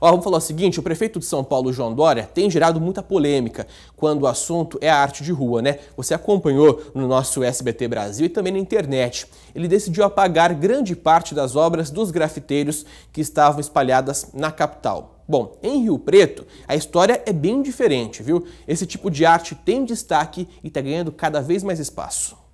Ó, vamos falar o seguinte, o prefeito de São Paulo, João Dória, tem gerado muita polêmica quando o assunto é a arte de rua, né? Você acompanhou no nosso SBT Brasil e também na internet. Ele decidiu apagar grande parte das obras dos grafiteiros que estavam espalhadas na capital. Bom, em Rio Preto, a história é bem diferente, viu? Esse tipo de arte tem destaque e está ganhando cada vez mais espaço.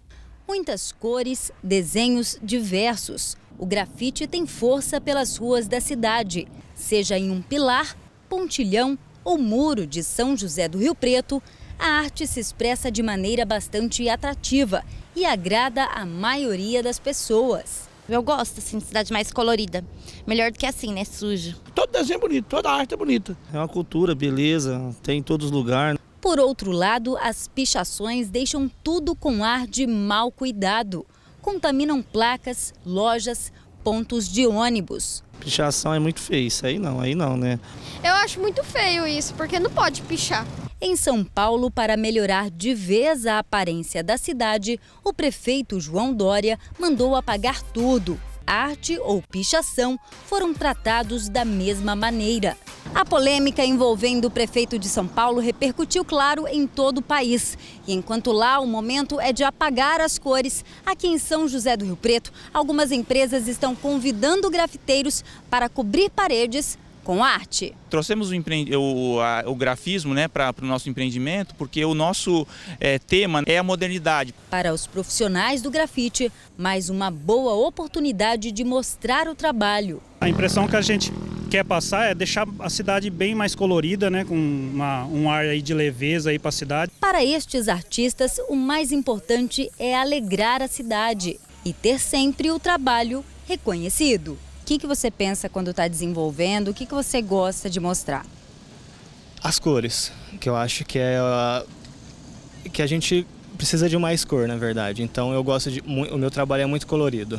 Muitas cores, desenhos diversos. O grafite tem força pelas ruas da cidade, seja em um pilar, pontilhão ou muro de São José do Rio Preto, a arte se expressa de maneira bastante atrativa e agrada a maioria das pessoas. Eu gosto, assim, de cidade mais colorida. Melhor do que assim, né? Sujo. Todo desenho é bonito, toda arte é bonita. É uma cultura, beleza, tem em todos os lugares. Por outro lado, as pichações deixam tudo com ar de mal cuidado. Contaminam placas, lojas, pontos de ônibus. Pichação é muito feio, isso aí não, aí não, né? Eu acho muito feio isso, porque não pode pichar. Em São Paulo, para melhorar de vez a aparência da cidade, o prefeito João Dória mandou apagar tudo. Arte ou pichação foram tratados da mesma maneira. A polêmica envolvendo o prefeito de São Paulo repercutiu, claro, em todo o país. E enquanto lá o momento é de apagar as cores, aqui em São José do Rio Preto, algumas empresas estão convidando grafiteiros para cobrir paredes com arte. Trouxemos o, o, a, o grafismo né, para o nosso empreendimento, porque o nosso é, tema é a modernidade. Para os profissionais do grafite, mais uma boa oportunidade de mostrar o trabalho. A impressão que a gente quer passar é deixar a cidade bem mais colorida, né, com uma, um ar aí de leveza para a cidade. Para estes artistas, o mais importante é alegrar a cidade e ter sempre o trabalho reconhecido. O que, que você pensa quando está desenvolvendo? O que, que você gosta de mostrar? As cores, que eu acho que é que a gente precisa de mais cor, na verdade. Então eu gosto de o meu trabalho é muito colorido.